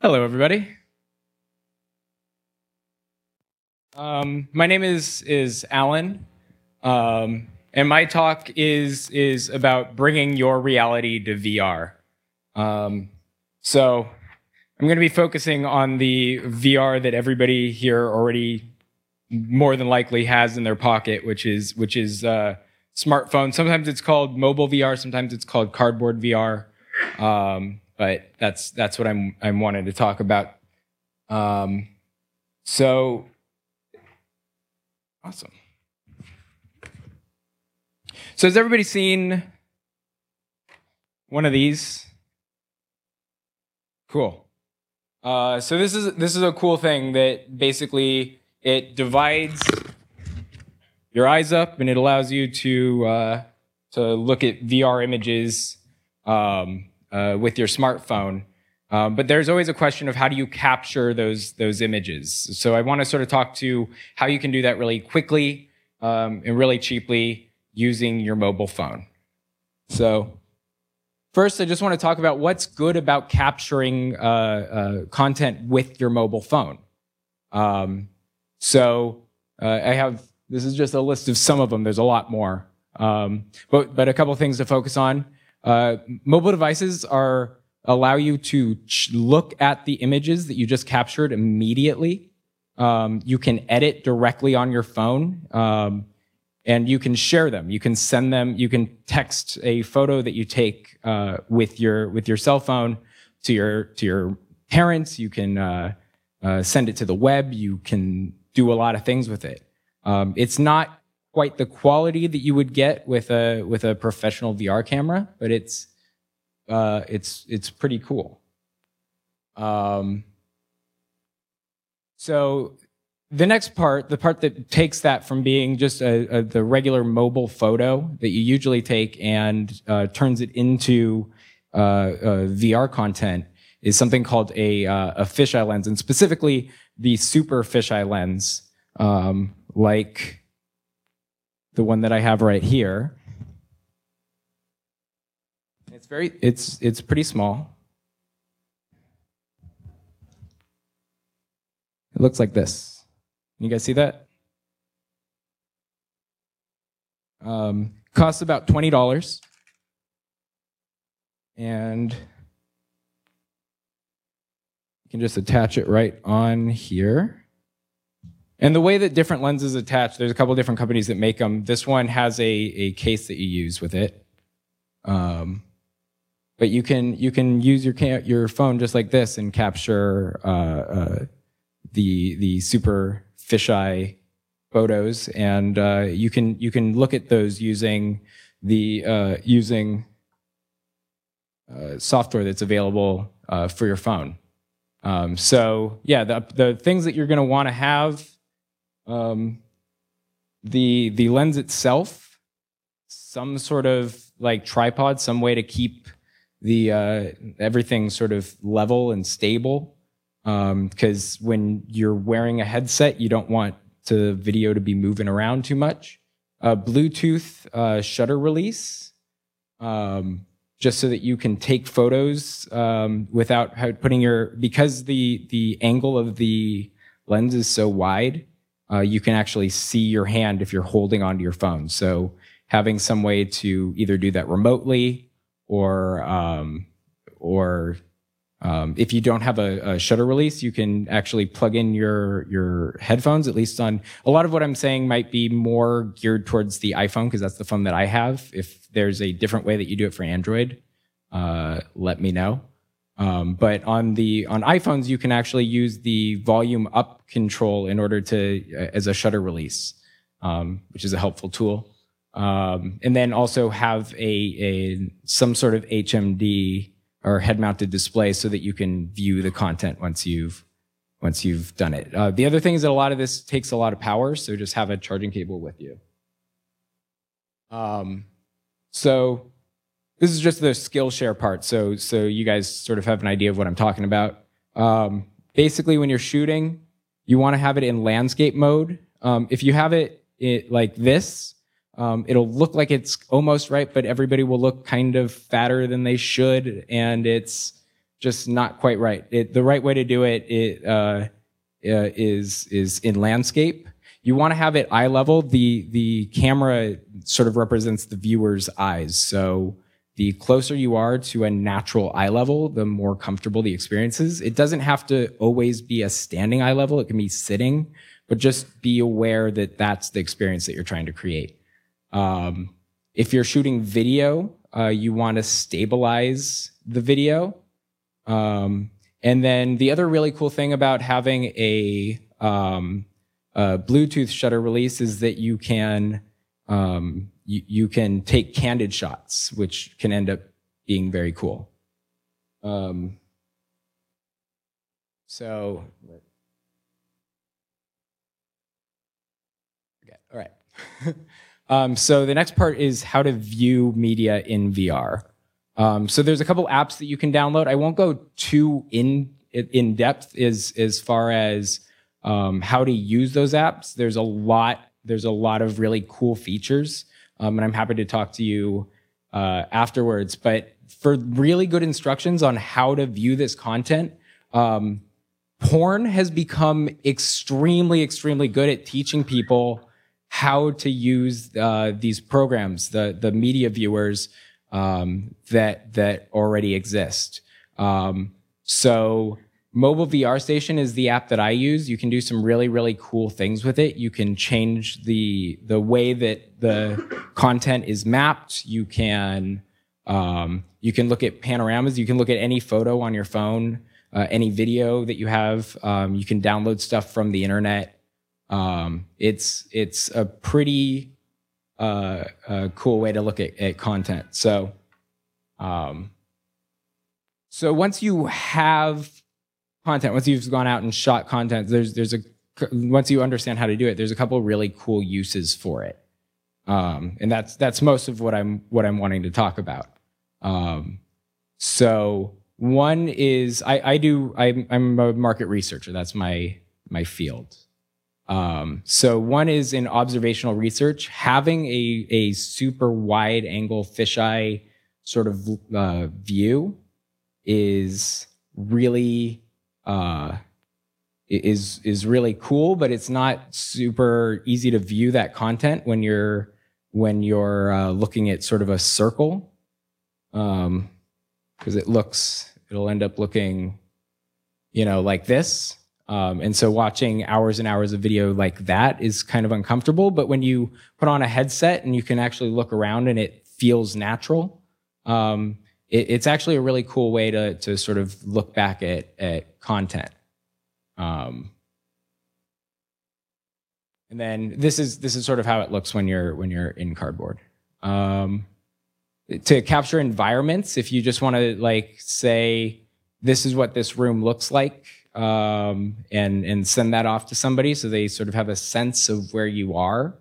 Hello, everybody. Um, my name is is Allan, um, and my talk is is about bringing your reality to VR. Um, so, I'm going to be focusing on the VR that everybody here already more than likely has in their pocket, which is which is uh, smartphone. Sometimes it's called mobile VR. Sometimes it's called cardboard VR. Um, but that's that's what I'm I'm wanting to talk about. Um, so awesome. So has everybody seen one of these? Cool. Uh, so this is this is a cool thing that basically it divides your eyes up and it allows you to uh, to look at VR images um, uh, with your smartphone. Um, but there's always a question of how do you capture those those images. So I want to sort of talk to how you can do that really quickly um, and really cheaply using your mobile phone. So first, I just want to talk about what's good about capturing uh, uh, content with your mobile phone. Um, so uh, I have this is just a list of some of them. There's a lot more, um, but but a couple things to focus on. Uh, mobile devices are allow you to look at the images that you just captured immediately. Um, you can edit directly on your phone, um, and you can share them. You can send them. You can text a photo that you take uh, with your with your cell phone to your to your parents. You can uh, uh send it to the web. You can do a lot of things with it. Um, it's not quite the quality that you would get with a with a professional VR camera, but it's uh, it's it's pretty cool. Um, so the next part, the part that takes that from being just a, a, the regular mobile photo that you usually take and uh, turns it into uh, uh VR content, is something called a, uh, a fisheye lens, and specifically the super fisheye lens, um, like the one that I have right here. It's very, it's, it's pretty small. It looks like this. You guys see that? Um, costs about $20. And you can just attach it right on here. And the way that different lenses attach, there's a couple different companies that make them. This one has a, a case that you use with it. Um, but you can you can use your your phone just like this and capture uh, uh, the the super fisheye photos, and uh, you can you can look at those using the uh, using uh, software that's available uh, for your phone. Um, so yeah, the the things that you're going to want to have um, the the lens itself, some sort of like tripod, some way to keep the uh, everything sort of level and stable. Because um, when you're wearing a headset, you don't want the video to be moving around too much. Uh, Bluetooth uh, shutter release, um, just so that you can take photos um, without putting your because the the angle of the lens is so wide uh, you can actually see your hand if you're holding onto your phone. So having some way to either do that remotely or um, or um, if you don't have a, a, shutter release, you can actually plug in your your headphones. At least on a lot of what I'm saying might be more geared towards the iPhone because that's the phone that I have. If there's a different way that you do it for Android, uh, let me know. Um, but on the on iPhones, you can actually use the volume up control in order to uh, as a shutter release, um, which is a helpful tool. Um, and then also have a, a some sort of HMD or head-mounted display so that you can view the content once you've once you've done it. Uh, the other thing is that a lot of this takes a lot of power, so just have a charging cable with you. Um, so this is just the Skillshare part, so so you guys sort of have an idea of what I'm talking about. Um, basically, when you're shooting, you want to have it in landscape mode. Um, if you have it, it like this, um, it'll look like it's almost right, but everybody will look kind of fatter than they should, and it's just not quite right. It, the right way to do it, it uh, uh, is is in landscape. You want to have it eye level. The the camera sort of represents the viewer's eyes. So the closer you are to a natural eye level, the more comfortable the experience is. It doesn't have to always be a standing eye level. It can be sitting, but just be aware that that's the experience that you're trying to create. Um, if you're shooting video, uh, you want to stabilize the video. Um, and then the other really cool thing about having a, um, a Bluetooth shutter release is that you can um, you, you can take candid shots, which can end up being very cool. Um, so, okay, all right. um, so the next part is how to view media in VR. Um, so there's a couple apps that you can download. I won't go too in in depth as as far as um, how to use those apps. There's a lot. There's a lot of really cool features um, and I'm happy to talk to you uh, afterwards. But for really good instructions on how to view this content, um, porn has become extremely, extremely good at teaching people how to use uh, these programs, the the media viewers um, that that already exist. Um, so Mobile VR Station is the app that I use. You can do some really, really cool things with it. You can change the the way that the content is mapped. You can um, you can look at panoramas. You can look at any photo on your phone, uh, any video that you have. Um, you can download stuff from the internet. Um, it's it's a pretty uh, a cool way to look at, at content. So, um, so once you have content, once you've gone out and shot content, there's there's a once you understand how to do it, there's a couple really cool uses for it, um, and that's that's most of what I'm what I'm wanting to talk about. Um, so one is I, I do I'm, I'm a market researcher. That's my my field. Um, so one is in observational research, having a a super wide angle fisheye sort of uh, view is really uh, is is really cool, but it's not super easy to view that content when you're when you're uh, looking at sort of a circle, because um, it looks it'll end up looking, you know, like this. Um, and so watching hours and hours of video like that is kind of uncomfortable. But when you put on a headset and you can actually look around and it feels natural, um, it, it's actually a really cool way to to sort of look back at at content. Um, and then this is this is sort of how it looks when you're when you're in cardboard. Um, to capture environments, if you just want to like say this is what this room looks like, um, and and send that off to somebody so they sort of have a sense of where you are,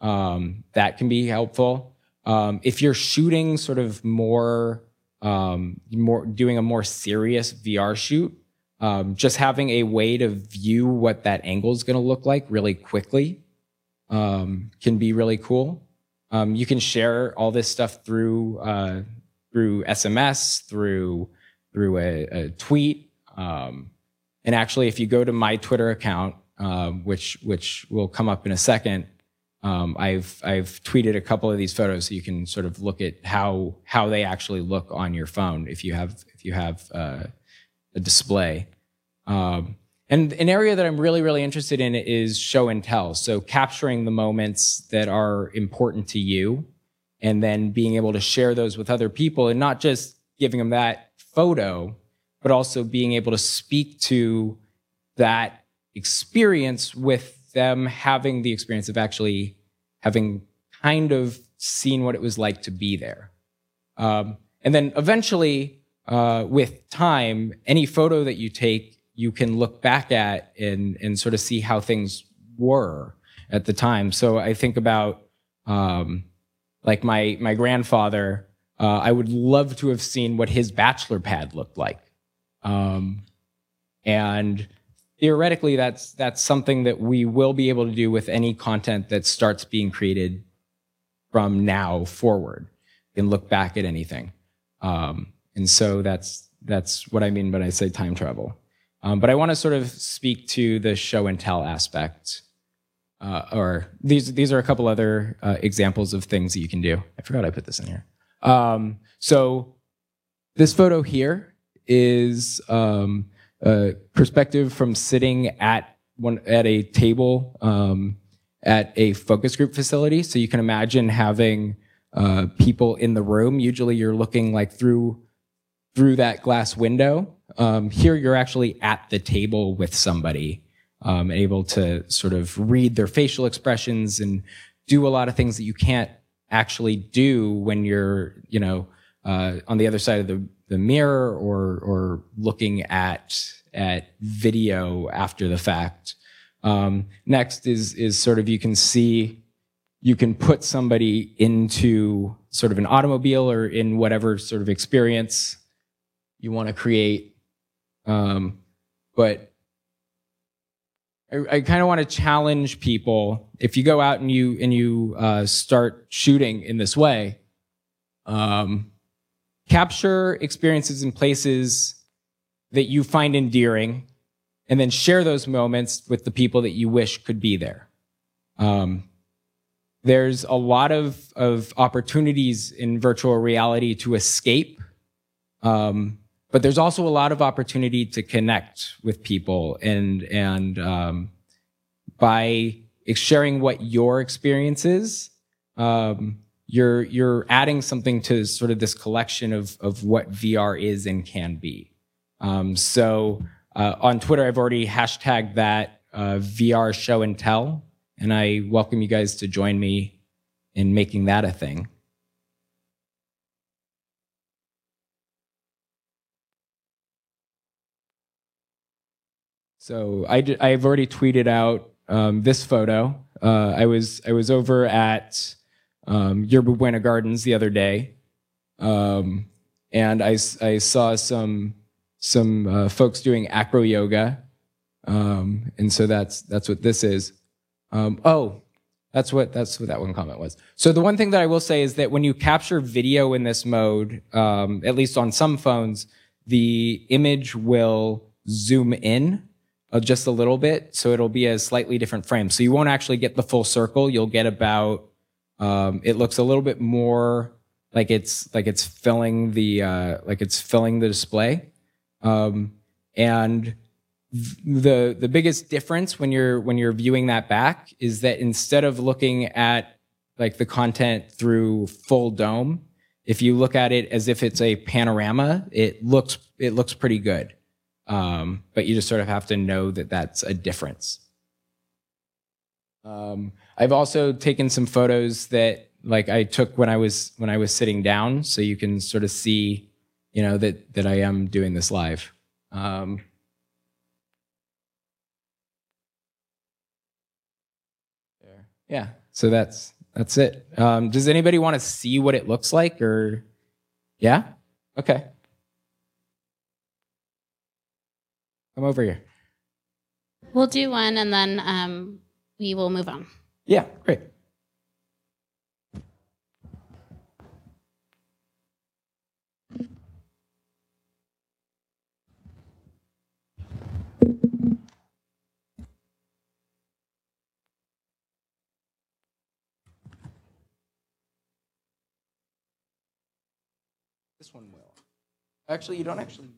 um, that can be helpful. Um, if you're shooting sort of more um, more doing a more serious VR shoot, um, just having a way to view what that angle is going to look like really quickly um, can be really cool. Um, you can share all this stuff through uh, through SMS, through through a, a tweet, um, and actually, if you go to my Twitter account, uh, which which will come up in a second, um, I've I've tweeted a couple of these photos so you can sort of look at how how they actually look on your phone if you have if you have uh, a display. Um, and an area that I'm really really interested in is show and tell. So capturing the moments that are important to you, and then being able to share those with other people, and not just giving them that photo, but also being able to speak to that experience with them having the experience of actually having kind of seen what it was like to be there. Um, and then eventually, uh, with time, any photo that you take, you can look back at and, and sort of see how things were at the time. So I think about um, like my my grandfather. Uh, I would love to have seen what his bachelor pad looked like. Um, and theoretically that's that's something that we will be able to do with any content that starts being created from now forward and look back at anything um, and so that's that's what I mean when I say time travel. Um, but I want to sort of speak to the show and tell aspect. Uh, or these these are a couple other uh, examples of things that you can do. I forgot I put this in here. Um, so this photo here is um, perspective from sitting at one at a table um, at a focus group facility. So you can imagine having uh, people in the room. Usually, you're looking like through through that glass window. Um, here, you're actually at the table with somebody, um, able to sort of read their facial expressions and do a lot of things that you can't actually do when you're, you know, uh, on the other side of the, the mirror or or looking at at video after the fact. Um, next is is sort of you can see you can put somebody into sort of an automobile or in whatever sort of experience you want to create. Um, but I, I kind of want to challenge people. If you go out and you and you uh, start shooting in this way, um, capture experiences in places that you find endearing, and then share those moments with the people that you wish could be there. Um, there's a lot of, of opportunities in virtual reality to escape. Um, but there's also a lot of opportunity to connect with people and, and, um, by sharing what your experience is, um, you're, you're adding something to sort of this collection of, of what VR is and can be. Um, so, uh, on Twitter, I've already hashtagged that, uh, VR show and tell and I welcome you guys to join me in making that a thing. So I, I've already tweeted out um, this photo. Uh, I was I was over at um, Yerba Buena Gardens the other day, um, and I, I saw some some uh, folks doing acro yoga, um, and so that's that's what this is. Um, oh, that's what that's what that one comment was. So the one thing that I will say is that when you capture video in this mode, um, at least on some phones, the image will zoom in uh, just a little bit, so it'll be a slightly different frame. So you won't actually get the full circle. You'll get about. Um, it looks a little bit more like it's like it's filling the uh, like it's filling the display, um, and the the biggest difference when you're when you're viewing that back is that instead of looking at like the content through full dome if you look at it as if it's a panorama it looks it looks pretty good. Um, but you just sort of have to know that that's a difference. Um, i've also taken some photos that like i took when i was when i was sitting down so you can sort of see you know that that i am doing this live. Um, yeah. So that's that's it. Um, does anybody want to see what it looks like or yeah? Okay. Come over here. We'll do one and then um, we will move on yeah great This one will. Actually, you don't actually.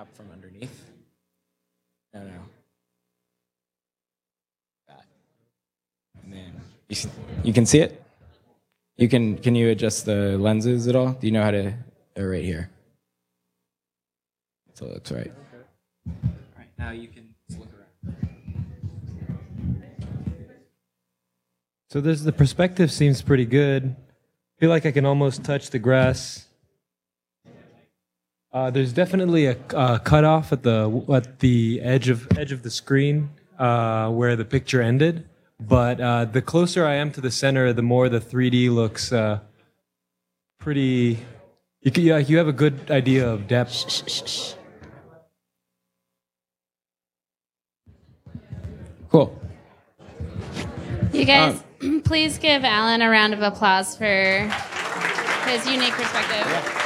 Tap from underneath. No, no. That. And then you, you can see it? You can can you adjust the lenses at all? Do you know how to oh, right here? So that's looks right. All right, now you can look around. So there's the perspective seems pretty good. I feel like I can almost touch the grass. Uh, there's definitely a uh, cutoff at the at the edge of edge of the screen uh, where the picture ended. But uh, the closer I am to the center, the more the 3D looks uh, pretty. You, can, yeah, you have a good idea of depth. Cool. You guys, please give Allan a round of applause for his unique perspective.